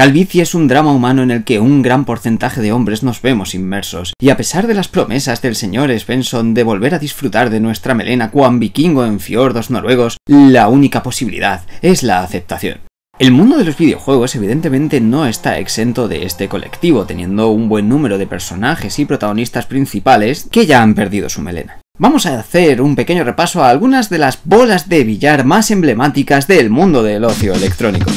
calvicie es un drama humano en el que un gran porcentaje de hombres nos vemos inmersos, y a pesar de las promesas del señor Svensson de volver a disfrutar de nuestra melena cuan vikingo en fiordos noruegos, la única posibilidad es la aceptación. El mundo de los videojuegos evidentemente no está exento de este colectivo, teniendo un buen número de personajes y protagonistas principales que ya han perdido su melena. Vamos a hacer un pequeño repaso a algunas de las bolas de billar más emblemáticas del mundo del ocio electrónico.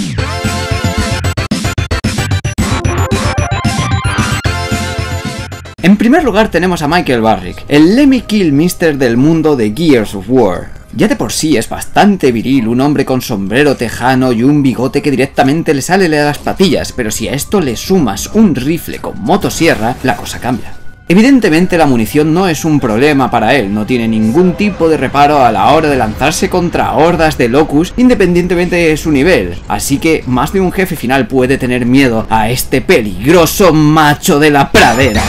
En primer lugar tenemos a Michael Barrick, el Lemmy Kill Mister del mundo de Gears of War. Ya de por sí es bastante viril un hombre con sombrero tejano y un bigote que directamente le sale de las patillas, pero si a esto le sumas un rifle con motosierra, la cosa cambia. Evidentemente la munición no es un problema para él, no tiene ningún tipo de reparo a la hora de lanzarse contra hordas de locus independientemente de su nivel, así que más de un jefe final puede tener miedo a este peligroso macho de la pradera.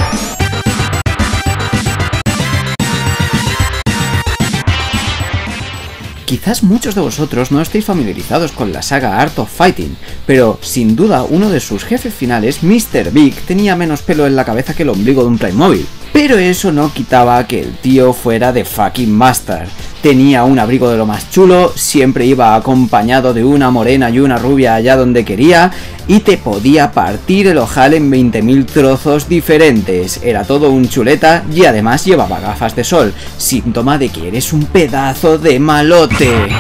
Quizás muchos de vosotros no estéis familiarizados con la saga Art of Fighting, pero sin duda uno de sus jefes finales, Mr. Big, tenía menos pelo en la cabeza que el ombligo de un Playmobil. Pero eso no quitaba que el tío fuera de fucking master. Tenía un abrigo de lo más chulo, siempre iba acompañado de una morena y una rubia allá donde quería, y te podía partir el ojal en 20.000 trozos diferentes. Era todo un chuleta y además llevaba gafas de sol, síntoma de que eres un pedazo de malote.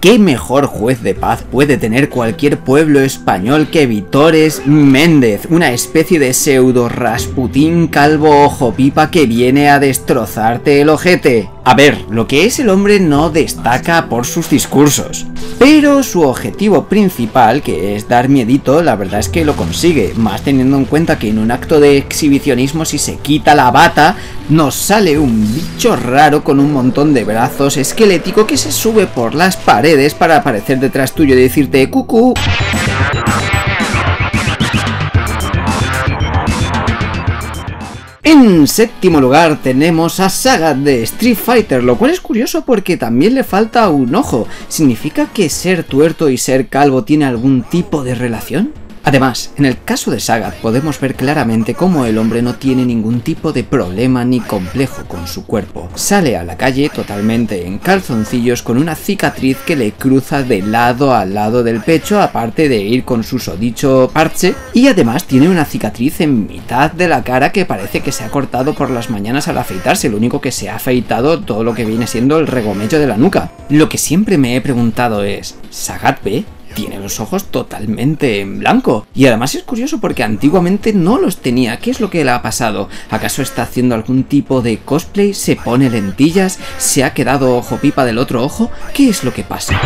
¿Qué mejor juez de paz puede tener cualquier pueblo español que Vitores Méndez, una especie de pseudo Rasputín calvo ojo pipa que viene a destrozarte el ojete? A ver, lo que es el hombre no destaca por sus discursos, pero su objetivo principal, que es dar miedito, la verdad es que lo consigue, más teniendo en cuenta que en un acto de exhibicionismo si se quita la bata, nos sale un bicho raro con un montón de brazos esquelético que se sube por las paredes para aparecer detrás tuyo y decirte cucú. En séptimo lugar tenemos a Saga de Street Fighter, lo cual es curioso porque también le falta un ojo. ¿Significa que ser tuerto y ser calvo tiene algún tipo de relación? Además, en el caso de Sagat podemos ver claramente cómo el hombre no tiene ningún tipo de problema ni complejo con su cuerpo. Sale a la calle totalmente en calzoncillos con una cicatriz que le cruza de lado a lado del pecho, aparte de ir con su sodicho parche, y además tiene una cicatriz en mitad de la cara que parece que se ha cortado por las mañanas al afeitarse, lo único que se ha afeitado todo lo que viene siendo el regomello de la nuca. Lo que siempre me he preguntado es, ¿Sagat ve? Tiene los ojos totalmente en blanco. Y además es curioso porque antiguamente no los tenía. ¿Qué es lo que le ha pasado? ¿Acaso está haciendo algún tipo de cosplay? ¿Se pone lentillas? ¿Se ha quedado ojo pipa del otro ojo? ¿Qué es lo que pasa?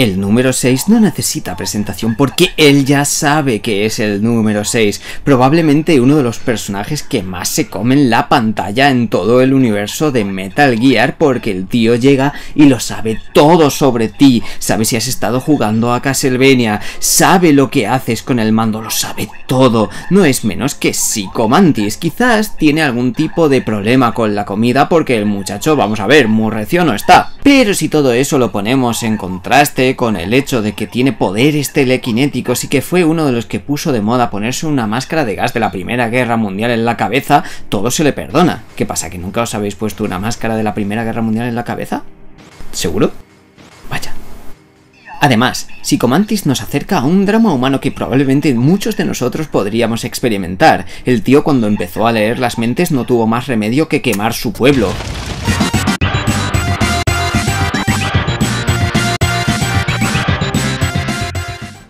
El número 6 no necesita presentación porque él ya sabe que es el número 6, probablemente uno de los personajes que más se comen la pantalla en todo el universo de Metal Gear porque el tío llega y lo sabe todo sobre ti, sabe si has estado jugando a Castlevania, sabe lo que haces con el mando, lo sabe todo, no es menos que Psicomantis, quizás tiene algún tipo de problema con la comida porque el muchacho, vamos a ver, muy recio no está, pero si todo eso lo ponemos en contraste con el hecho de que tiene poderes telequinéticos y que fue uno de los que puso de moda ponerse una máscara de gas de la Primera Guerra Mundial en la cabeza, todo se le perdona. ¿Qué pasa? ¿Que nunca os habéis puesto una máscara de la Primera Guerra Mundial en la cabeza? ¿Seguro? Vaya. Además, Psicomantis nos acerca a un drama humano que probablemente muchos de nosotros podríamos experimentar. El tío cuando empezó a leer las mentes no tuvo más remedio que quemar su pueblo.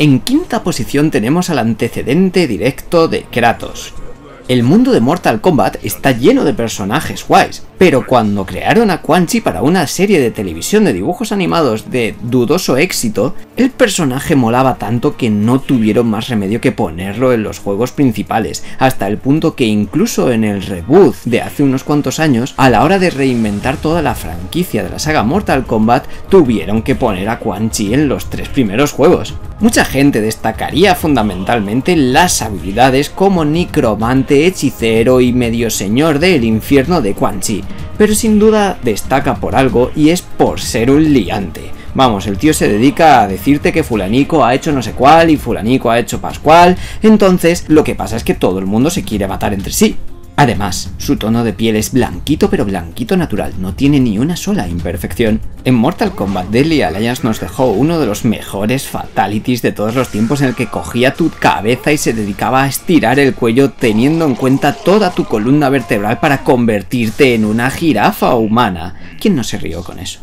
En quinta posición tenemos al antecedente directo de Kratos. El mundo de Mortal Kombat está lleno de personajes guays, pero cuando crearon a Quan Chi para una serie de televisión de dibujos animados de dudoso éxito, el personaje molaba tanto que no tuvieron más remedio que ponerlo en los juegos principales, hasta el punto que incluso en el reboot de hace unos cuantos años, a la hora de reinventar toda la franquicia de la saga Mortal Kombat, tuvieron que poner a Quan Chi en los tres primeros juegos. Mucha gente destacaría fundamentalmente las habilidades como necromante, hechicero y medio señor del infierno de Quan Chi, pero sin duda destaca por algo y es por ser un liante. Vamos, el tío se dedica a decirte que fulanico ha hecho no sé cuál y fulanico ha hecho pascual, entonces lo que pasa es que todo el mundo se quiere matar entre sí. Además, su tono de piel es blanquito pero blanquito natural, no tiene ni una sola imperfección. En Mortal Kombat Deadly Alliance nos dejó uno de los mejores fatalities de todos los tiempos en el que cogía tu cabeza y se dedicaba a estirar el cuello teniendo en cuenta toda tu columna vertebral para convertirte en una jirafa humana. ¿Quién no se rió con eso?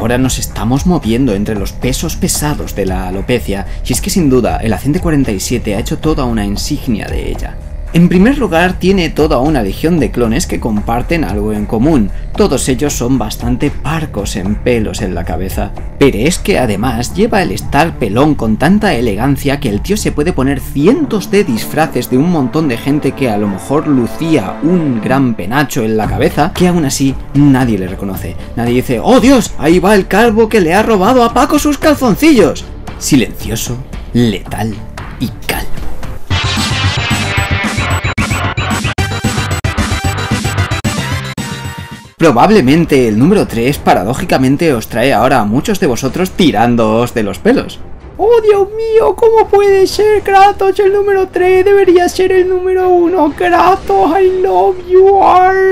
Ahora nos estamos moviendo entre los pesos pesados de la alopecia, y es que sin duda el Acente 47 ha hecho toda una insignia de ella. En primer lugar, tiene toda una legión de clones que comparten algo en común. Todos ellos son bastante parcos en pelos en la cabeza. Pero es que además lleva el estar pelón con tanta elegancia que el tío se puede poner cientos de disfraces de un montón de gente que a lo mejor lucía un gran penacho en la cabeza, que aún así nadie le reconoce. Nadie dice, ¡Oh Dios! Ahí va el calvo que le ha robado a Paco sus calzoncillos. Silencioso, letal y calvo. Probablemente el número 3 paradójicamente os trae ahora a muchos de vosotros tirándoos de los pelos. ¡Oh, Dios mío! ¿Cómo puede ser Kratos el número 3? Debería ser el número 1. Kratos, I love you, are...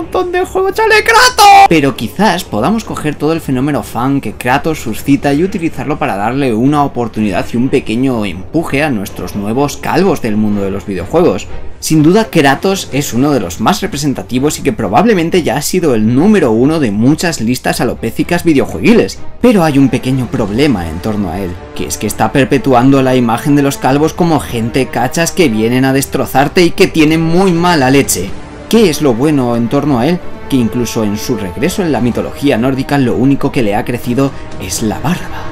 Montón de juegos, ¡chale, Kratos! Pero quizás podamos coger todo el fenómeno fan que Kratos suscita y utilizarlo para darle una oportunidad y un pequeño empuje a nuestros nuevos calvos del mundo de los videojuegos. Sin duda Kratos es uno de los más representativos y que probablemente ya ha sido el número uno de muchas listas alopécicas videojuegiles. Pero hay un pequeño problema en torno a él, que es que está perpetuando la imagen de los calvos como gente cachas que vienen a destrozarte y que tienen muy mala leche. ¿Qué es lo bueno en torno a él? Que incluso en su regreso en la mitología nórdica lo único que le ha crecido es la barba.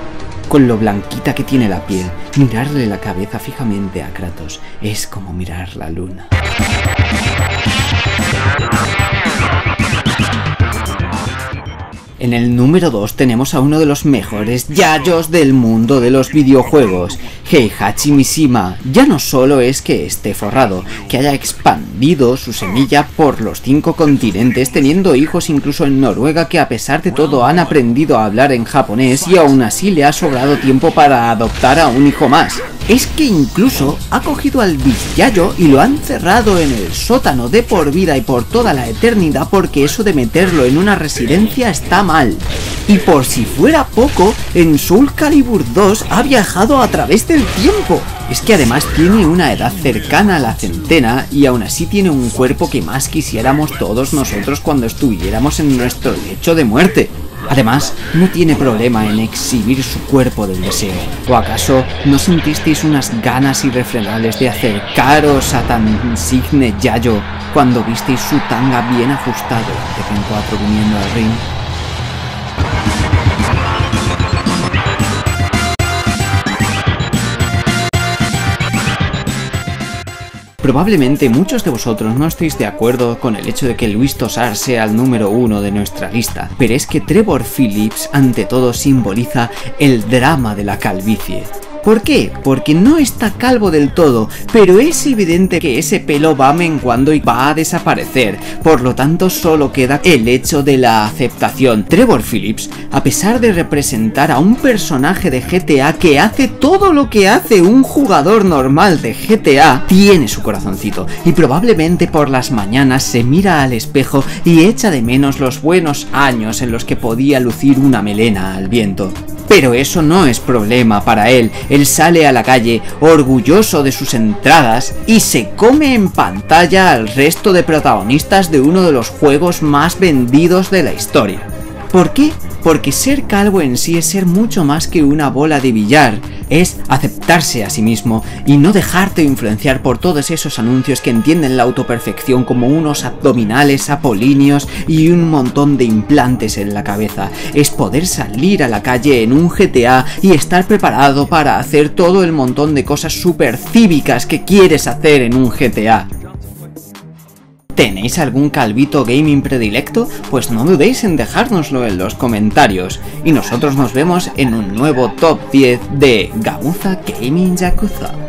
Con lo blanquita que tiene la piel, mirarle la cabeza fijamente a Kratos es como mirar la luna. En el número 2 tenemos a uno de los mejores yayos del mundo de los videojuegos, Heihachi Mishima. Ya no solo es que esté forrado, que haya expandido su semilla por los cinco continentes, teniendo hijos incluso en Noruega que a pesar de todo han aprendido a hablar en japonés y aún así le ha sobrado tiempo para adoptar a un hijo más es que incluso ha cogido al Yayo y lo ha encerrado en el sótano de por vida y por toda la eternidad porque eso de meterlo en una residencia está mal. Y por si fuera poco, en Soul Calibur 2 ha viajado a través del tiempo. Es que además tiene una edad cercana a la centena y aún así tiene un cuerpo que más quisiéramos todos nosotros cuando estuviéramos en nuestro lecho de muerte. Además, no tiene problema en exhibir su cuerpo del deseo. ¿O acaso no sentisteis unas ganas irrefrenables de acercaros a tan insigne Yayo cuando visteis su tanga bien ajustado de Ken 4 viniendo al ring? Probablemente muchos de vosotros no estéis de acuerdo con el hecho de que Luis Tosar sea el número uno de nuestra lista, pero es que Trevor Phillips ante todo simboliza el drama de la calvicie. ¿Por qué? Porque no está calvo del todo, pero es evidente que ese pelo va menguando y va a desaparecer, por lo tanto solo queda el hecho de la aceptación. Trevor Phillips, a pesar de representar a un personaje de GTA que hace todo lo que hace un jugador normal de GTA, tiene su corazoncito y probablemente por las mañanas se mira al espejo y echa de menos los buenos años en los que podía lucir una melena al viento. Pero eso no es problema para él. Él sale a la calle orgulloso de sus entradas y se come en pantalla al resto de protagonistas de uno de los juegos más vendidos de la historia. ¿Por qué? Porque ser calvo en sí es ser mucho más que una bola de billar, es aceptarse a sí mismo y no dejarte influenciar por todos esos anuncios que entienden la autoperfección como unos abdominales apolíneos y un montón de implantes en la cabeza. Es poder salir a la calle en un GTA y estar preparado para hacer todo el montón de cosas super cívicas que quieres hacer en un GTA. ¿Tenéis algún calvito gaming predilecto? Pues no dudéis en dejárnoslo en los comentarios. Y nosotros nos vemos en un nuevo top 10 de Gamuza Gaming Yakuza.